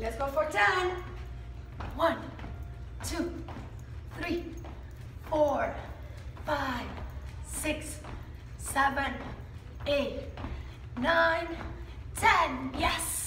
Let's go for 10. One, two, three, four, five, six, seven, eight, nine, ten. Yes.